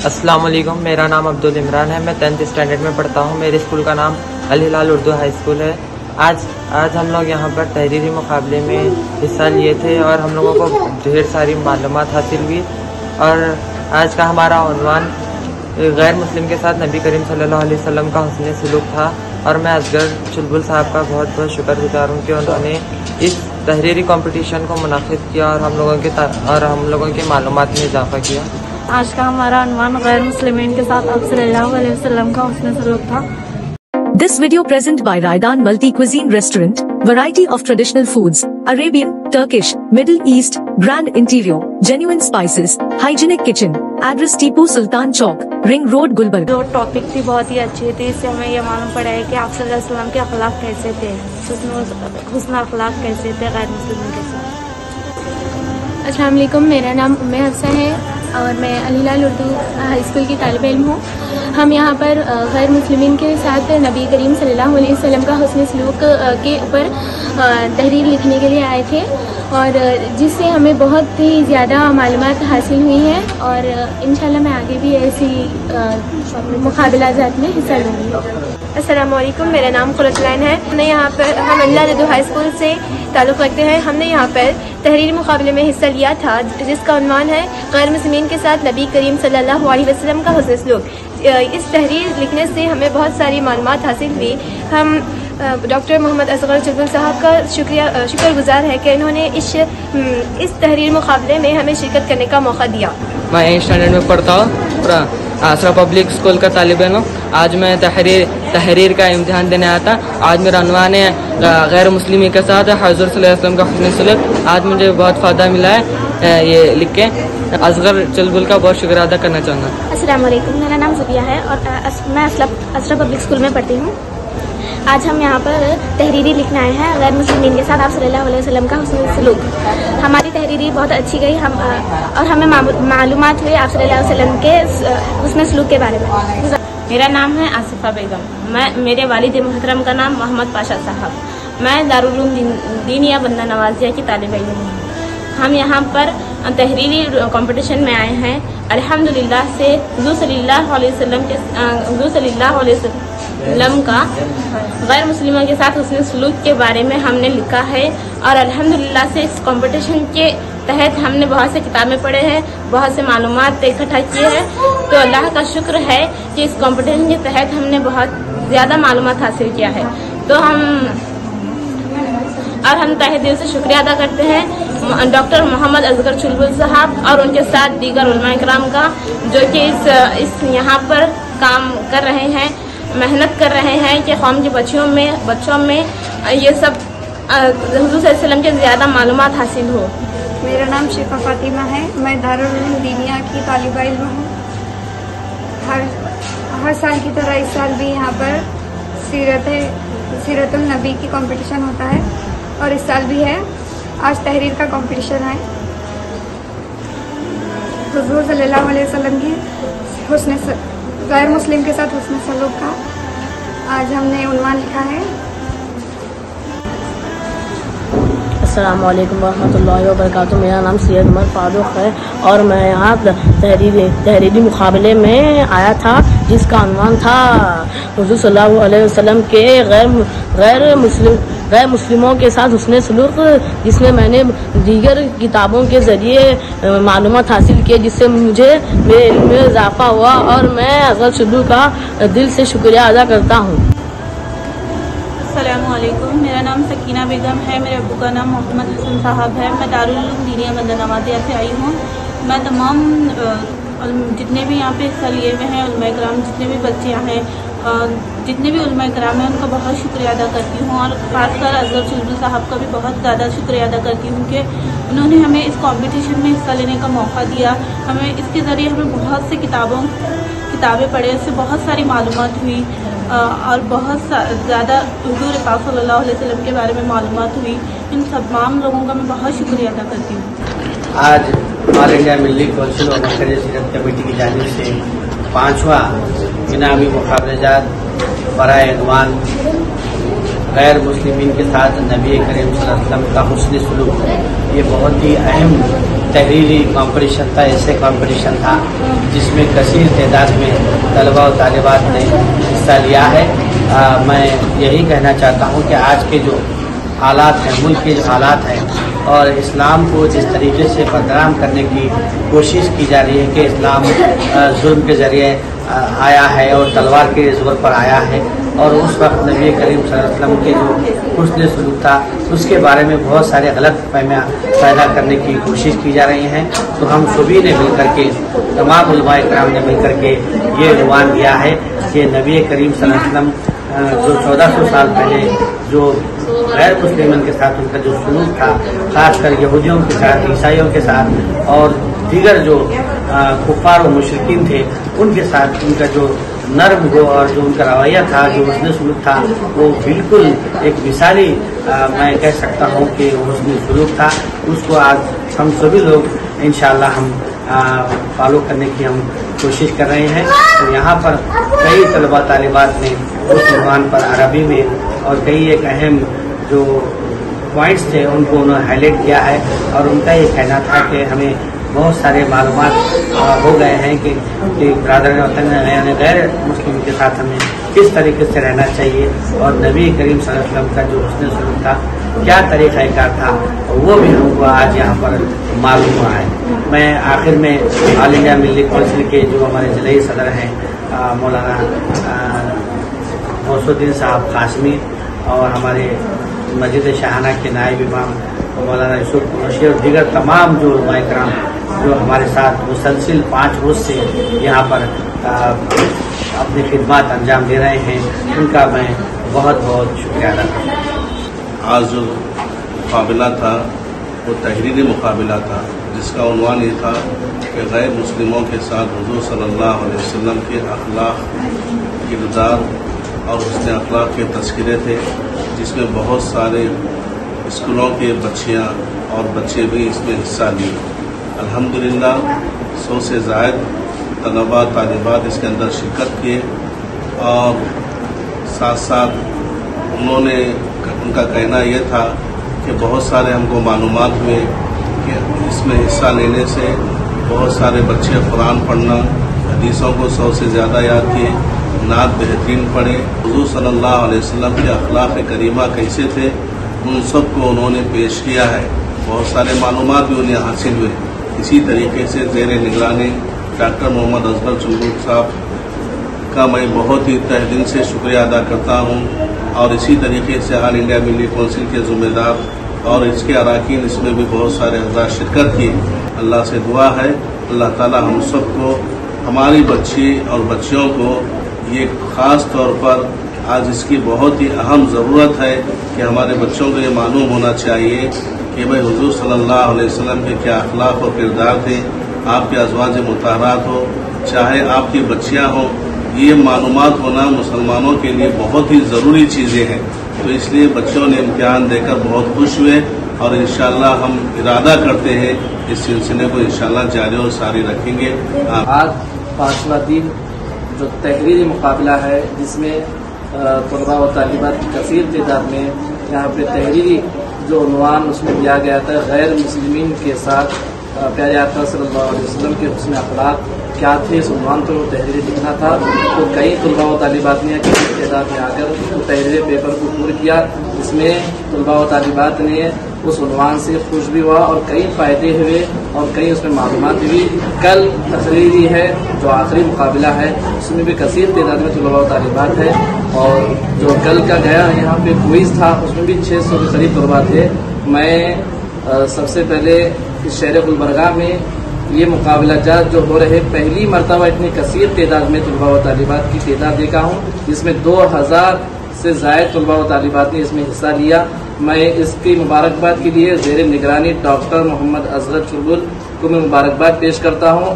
अस्सलाम वालेकुम मेरा नाम अब्दुल इमरान है। मैं टेंथ स्टैंडर्ड में पढ़ता हूँ। मेरे स्कूल का नाम अल हिलाल उर्दू हाई स्कूल है। आज आज हम लोग यहाँ पर तहरीरी मुकाबले में हिस्सा लिए थे और हम लोगों को ढेर सारी मालूम हासिल हुई। और आज का हमारा उनवान गैर मुस्लिम के साथ नबी करीम सल्लल्लाहु अलैहि वसल्लम का हसन सलूक था। और मैं असगर चुलबुल साहब का बहुत बहुत शुक्रगुजार हूँ कि उन्होंने इस तहरीरी कंपटीशन को मुनद किया और हम लोगों के और हम लोगों की मालूम में इजाफा किया। आज का हमारा अनुमान गैर मुस्लिम के साथ आप वसल्लम का उसने सलूक था This video present by Raidan Multi Cuisine Restaurant, variety of traditional foods, Arabian, Turkish, Middle East, grand interior, genuine spices, hygienic kitchen, address Tipu Sultan Chowk, Ring Road, Gulbarga. जो टॉपिक थी बहुत ही अच्छी थी इससे हमें ये मालूम पड़ा है कि आप वसल्लम के अखलाक कैसे थे हुस्न अखलाक कैसे थे गैर मुस्लिम के साथ अस्सलाम वालेकुम मेरा नाम उम्मे हफ्सा है और मैं अलीलाल उर्दू हाई स्कूल की तालब इम हूँ। हम यहाँ पर गैर मुस्लिम के साथ नबी करीम सल्लल्लाहु अलैहि वसल्लम का हसन सलूक के ऊपर तहरीर लिखने के लिए आए थे और जिससे हमें बहुत ही ज़्यादा मालूम हासिल हुई हैं और इन मैं आगे भी ऐसी मुकाबला में हिस्सा लूँगी। असलम मेरा नाम खुरसलैन है। मैं यहाँ पर, हम अल्लाह हाई स्कूल से ताल्लुक़ रखते हैं। हमने यहाँ पर तहरीरी मुकाबले में हिस्सा लिया था, जिसका अनुमान है गैर मुसलिम के साथ नबी करीम सल्लल्लाहु अलैहि वसल्लम का हसन सलूक। इस तहरीर लिखने से हमें बहुत सारी मालूम हासिल हुई। हम डॉक्टर मोहम्मद असगर चुलबुल साहब का शुक्रिया शुक्रगुजार है कि इन्होंने इस इस तहरीर मुकाबले में हमें शिरकत करने का मौका दिया। मैं स्टैंडर्ड में पढ़ता हूँ आसरा पब्लिक स्कूल का तालब हूँ। आज मैं तहरीर तहरीर का इम्तहान देने आया था। आज मेरा अनवान है गैर मुस्लिम के साथ हजर वसलम का हसन सलूक आज मुझे बहुत फ़ायदा मिला है ये लिख के। असगर चलबुल का बहुत शुक्र अदा करना चाहूँगा। असल मेरा नाम जुबिया है और मैं असरा पब्लिक स्कूल में पढ़ती हूँ। आज हम यहाँ पर तहरीरी लिखने आए हैं, गैर मुस्लिम के साथ आप सल्लल्लाहु अलैहि वसल्लम का हुस्न सलूक। हमारी तहरीरी बहुत अच्छी गई, हम और हमें मालूम हुई आप सल्लल्लाहु अलैहि वसल्लम के हुस्न सलूक के बारे में। मेरा नाम है आसिफा बेगम। मैं, मेरे वालिद मोहतरम का नाम मोहम्मद पाशा साहब। मैं दारूम दीनिया बंदा नवाजिया की तालब हूँ। हम यहाँ पर तहरीरी कंपटीशन में आए हैं। अल्हम्दुलिल्लाह से हजू सल्लल्लाहु वसल्लम के अलैहि वसल्लम का, गैर मुस्लिमों के साथ उसने सलूक के बारे में हमने लिखा है और अल्हम्दुलिल्लाह से इस कंपटीशन के तहत हमने बहुत से किताबें पढ़े हैं, बहुत से मालूम इकट्ठा किए हैं। तो अल्लाह का शुक्र है कि इस कंपटीशन के तहत हमने बहुत ज़्यादा मालूम हासिल किया है। तो हम, और हम तहे दिल से शुक्रिया अदा करते हैं डॉक्टर मोहम्मद अजगर चुलबुल साहब और उनके साथ दीगर उलमा कराम का, जो कि इस इस यहाँ पर काम कर रहे हैं। मेहनत कर रहे हैं कि कौम के बच्चों में बच्चों में ये सब हजूर के ज़्यादा मालूम हासिल हो। मेरा नाम शिफा फातिमा है। मैं दारुल दीनिया की तालिब इल्म हूँ। हर हर साल की तरह इस साल भी यहाँ पर सीरत सीरतुल नबी की कंपटीशन होता है और इस साल भी है। आज तहरीर का कंपटीशन है। हजूर सल्लल्लाहु अलैहि वसल्लम की हुस्न गैर मुस्लिम के साथ हुसन सलूक का आज हमने उनवान लिखा है। अल्लाम वरहमतुल्लाहि वबरकातुहू। मेरा नाम सैद उमर फारूक है और मैं यहाँ तहरीरी तहरीरी मुकाबले में आया था, जिसका अनुमान था हजू सल वसम के गैर गैर मुस्लिम गैर मुस्लिमों के साथ उसने सलूक, जिसमें मैंने दीगर किताबों के ज़रिए मालूम हासिल किए, जिससे मुझे मेरे इल्म में इजाफ़ा हुआ और मैं अगर शुरू का दिल से शुक्रिया अदा करता हूँ। असलकुम मेरा नाम सकीना बेगम है। मेरे अबू का नाम मोहम्मद हसन साहब है। मैं दारुल दीनिया बंदा नवाजिया से आई हूँ। मैं तमाम जितने भी यहाँ पे हिस्सा लिए हुए हैं कराम जितने भी बच्चे हैं जितने भी उलमा कराम हैं, उनका बहुत शुक्रिया अदा करती हूँ और ख़ासकर अजहर चुलबुल साहब का भी बहुत ज़्यादा शुक्रिया अदा करती हूँ कि उन्होंने हमें इस कंपटीशन में हिस्सा लेने का मौका दिया। हमें इसके ज़रिए हमें बहुत से किताबों, किताबें पढ़े उससे बहुत सारी मालूम हुई और बहुत ज़्यादा हजूर पाक सल्लल्लाहु अलैहि के बारे में मालूम हुई। इन तमाम लोगों का मैं बहुत शुक्रिया अदा करती हूँ। आज all India Milli council Seerat committee की जानब से पाँचवा इनामी मुकाबलेजात बरमान गैर मुस्लिम के साथ नबी करीम वसल्लम का हसन सलूक। ये बहुत ही अहम तहरीरी कंपटीशन था ऐसे कंपटीशन था जिसमें कसीर तादाद में तलबा और तालिबात ने हिस्सा लिया है। आ, मैं यही कहना चाहता हूँ कि आज के जो हालात हैं मुल्क के जो हालात हैं और इस्लाम को जिस तरीके से बदनाम करने की कोशिश की जा रही है कि इस्लाम जुल्म के ज़रिए आया है और तलवार के ज़ोर पर आया है और उस वक्त नबी करीम वसल्लम के जो हुसन सलूक था, उसके बारे में बहुत सारे गलत फहमियाँ पैदा करने की कोशिश की जा रही हैं। तो हम सभी ने मिल करके तमाम कराम ने मिल करके ये रुमान दिया है कि नबी करीम वसल्लम जो चौदह सौ साल पहले जो गैर मुस्लिम के साथ उनका जो सलूक था, खास खासकर यहूदियों के साथ, ईसाइयों के साथ और दीगर जो कुफार और मुशरकिन थे, उनके साथ उनका जो नर्म हो और जो उनका रवैया था, जो उसने सलूक था, वो बिल्कुल एक मिसाली मैं कह सकता हूँ कि उसने सलूक था। उसको आज हम सभी लोग इन हम फॉलो करने की हम कोशिश कर रहे हैं। तो यहाँ पर कई तलबा तालिबात ने उस उन्वान पर अरबी में और कई एक अहम जो पॉइंट्स थे उनको उन्होंने हाईलाइट किया है और उनका ये कहना था कि हमें बहुत सारे मालूम हो गए हैं कि, कि ब्रादर वतन यानी गैर मुस्लिम के साथ हमें किस तरीके से रहना चाहिए और नबी करीम वसल्लम का जो हसन सलूक था क्या तरीक़ाकार था वो भी हमको आज यहाँ पर मालूम हुआ है। मैं आखिर में ऑल इंडिया मिली कौंसिल के जो हमारे ज़िले सदर हैं मौलाना मौसुद्दीन साहब कासमी और हमारे मस्जिद शाहाना के नायब इमाम मौलाना यूसुफ कुरशी और दीगर तमाम जो कराम जो हमारे साथ मुसलसिल पाँच रोज से यहाँ पर अपनी खिदमत अंजाम दे रहे हैं, उनका मैं बहुत बहुत शुक्रिया अदा करता आज जो मुकाबला था, वो तहरीरी मुकाबला था, जिसका उनवान ये था कि गैर मुस्लिमों के साथ हजूर सल्लल्लाहु अलैहि वसल्लम के अखलाक किरदार और उसने अखलाक के तस्करे थे। जिसमें बहुत सारे स्कूलों के बच्चियाँ और बच्चे भी इसमें हिस्सा लिए। अल्हम्दुलिल्लाह, सौ से जायद तलबा तालिबात इसके अंदर शिरकत किए और साथ साथ उन्होंने उनका कहना यह था कि बहुत सारे हमको मालूम हुए कि इसमें हिस्सा लेने से बहुत सारे बच्चे कुरान पढ़ना, हदीसों को सौ से ज़्यादा याद किए नात बेहतरीन पढ़े। हजू सल्लल्लाहु अलैहि वसल्लम के अखलाक करीमा कैसे थे, उन सबको उन्होंने पेश किया है। बहुत सारे मालूम भी उन्हें हासिल हुए। इसी तरीके से जेर निगरानी, डॉक्टर मोहम्मद अजहर चुलूक साहब का मैं बहुत ही तह दिल से शुक्रिया अदा करता हूँ। और इसी तरीके से ऑल इंडिया मिली कौंसिल के ज़िम्मेदार और इसके अरकान इसमें भी बहुत सारे हज़ार शिरकत की अल्लाह से दुआ है। अल्लाह ताला हम सबको, हमारी बच्ची और बच्चियों को ये ख़ास तौर पर आज इसकी बहुत ही अहम ज़रूरत है कि हमारे बच्चों को ये मालूम होना चाहिए कि भाई हजूर सल्लल्लाहु अलैहि के क्या अखलाक और किरदार थे, आपके अजवाज मुतारात हो, चाहे आपकी बच्चियाँ हों, ये मालूम होना मुसलमानों के लिए बहुत ही ज़रूरी चीज़ें हैं। तो इसलिए बच्चों ने इम्तहान देकर बहुत खुश हुए और इन हम इरादा करते हैं, इस सिलसिले को इन जारी और सारी रखेंगे। आज पाँचवा दिन जो तहरीरी मुकाबला है, जिसमें तलबा व तालिबात की कसीर तादाद में यहाँ पे तहरीरी जो उनवान उसमें दिया गया था, गैर मुस्लिमीन के साथ प्यारे आका सल्लल्लाहु अलैहि वसल्लम के हुसन अखलाक क्या थे इस उनवान पर वो तहरीर लिखना था? तो कई तलबा व तालिबात ने की तदाद में आकर वो तहरीर पेपर को पूर किया, जिसमें तलबा व तालिबात ने उस उनवान से खुश भी हुआ और कई फ़ायदे हुए और कई उसमें मालूम हुई। कल तकरीरी है जो आखिरी मुकाबला है उसमें भी कसीर तदाद में तलबा तालिबात है। और जो कल का गया यहाँ पे क्विज था उसमें भी छः सौ के करीब तलबा थे। मैं आ, सबसे पहले इस शहर गुलबरगा में ये मुकाबला जात जो हो रहे पहली मरतबा इतनी कसीर तदाद में तलबा व तालिबात की तादाद देखा हूँ। जिसमें दो हज़ार से जायद तलबा व तालिबात ने इसमें हिस्सा लिया। मैं इसकी मुबारकबाद के लिए जेर निगरानी डॉक्टर मोहम्मद अजरत चुलबुल को मैं मुबारकबाद पेश करता हूँ।